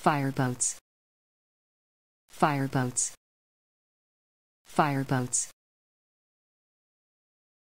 Fireboats. Fireboats. Fireboats.